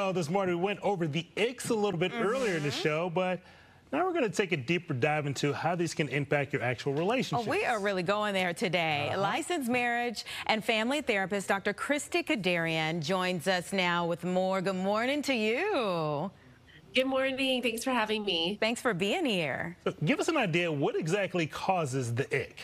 Oh, this morning we went over the icks a little bit mm -hmm. earlier in the show, but now we're going to take a deeper dive into how these can impact your actual relationship. Oh, we are really going there today. Uh -huh. Licensed marriage and family therapist Dr. Christie Kederian joins us now with more. Good morning to you. Good morning. Thanks for having me. Thanks for being here. So give us an idea what exactly causes the ick?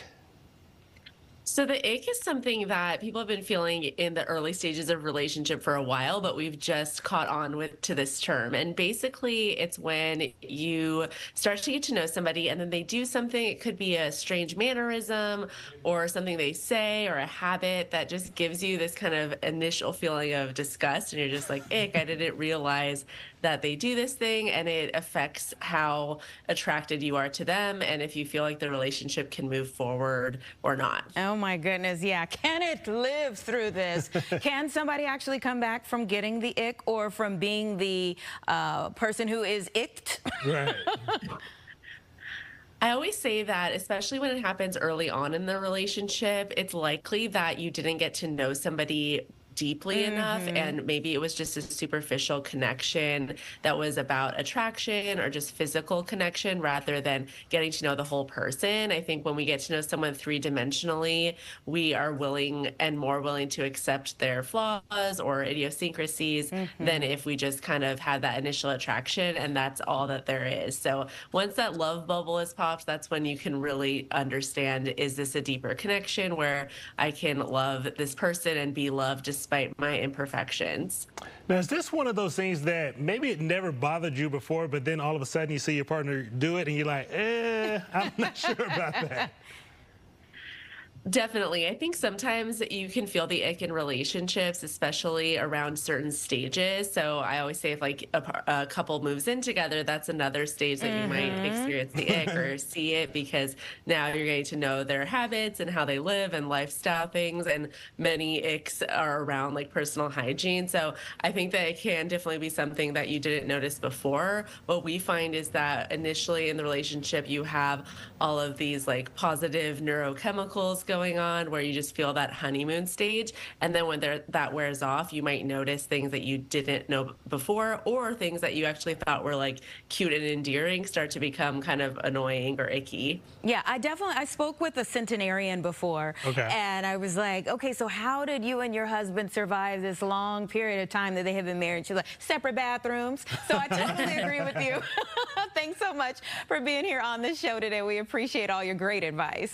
So the ick is something that people have been feeling in the early stages of relationship for a while, but we've just caught on with to this term. And basically, it's when you start to get to know somebody and then they do something. It could be a strange mannerism or something they say or a habit that just gives you this kind of initial feeling of disgust, and you're just like, ick, I didn't realize that they do this thing, and it affects how attracted you are to them, and if you feel like the relationship can move forward or not. Oh Oh my goodness, yeah. Can it live through this? Can somebody actually come back from getting the ick or from being the uh, person who is icked? Right. I always say that, especially when it happens early on in the relationship, it's likely that you didn't get to know somebody deeply mm-hmm. enough and maybe it was just a superficial connection that was about attraction or just physical connection rather than getting to know the whole person i think when we get to know someone three-dimensionally we are willing and more willing to accept their flaws or idiosyncrasies mm-hmm. than if we just kind of had that initial attraction and that's all that there is so once that love bubble is popped that's when you can really understand is this a deeper connection where i can love this person and be loved just despite my imperfections. Now, is this one of those things that maybe it never bothered you before, but then all of a sudden you see your partner do it and you're like, eh, I'm not sure about that? Definitely. I think sometimes you can feel the ick in relationships, especially around certain stages. So I always say if like a, a couple moves in together, that's another stage that mm-hmm. you might mm-hmm. experience the ick or see it because now you're getting to know their habits and how they live and lifestyle things. And many icks are around like personal hygiene. So I think that it can definitely be something that you didn't notice before. What we find is that initially in the relationship, you have all of these like positive neurochemicals going going on where you just feel that honeymoon stage. And then when that wears off, you might notice things that you didn't know before or things that you actually thought were like cute and endearing start to become kind of annoying or icky. Yeah, I definitely, I spoke with a centenarian before. Okay. And I was like, okay, so how did you and your husband survive this long period of time that they have been married? She's like, separate bathrooms. So I totally agree with you. Thanks so much for being here on the show today. We appreciate all your great advice.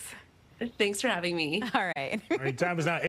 Thanks for having me. All right. All right, time is now